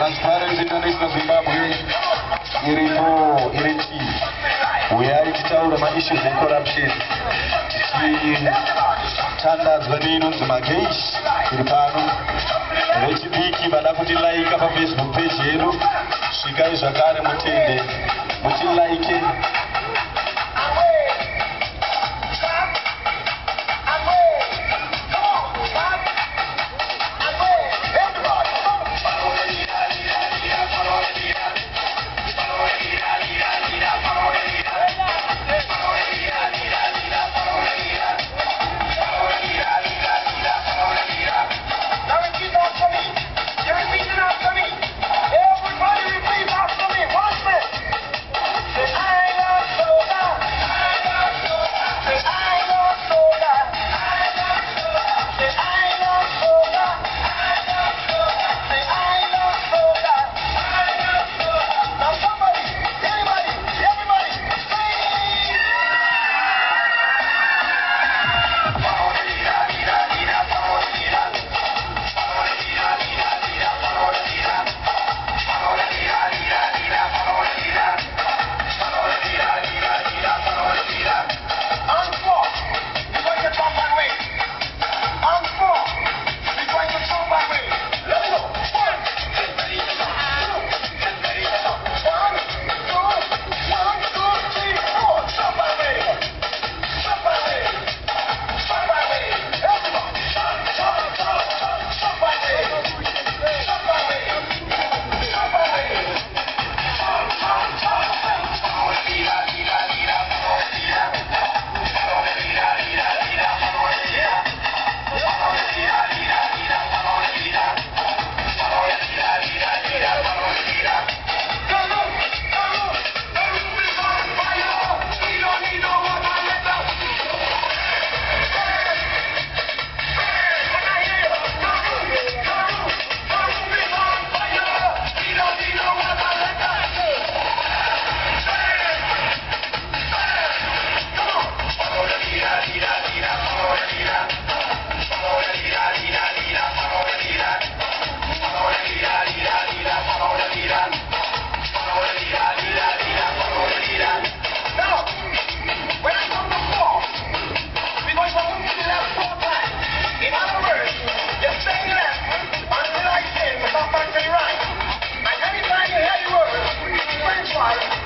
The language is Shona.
transparent international zimbabwe iripo nt uyai titaure maissues ecorruption tichitandadzwa neinonzi magaji iri pano vechidiki vada kutilaika pafacebook page yedu svikai zvakare mutende mutilaike Bye.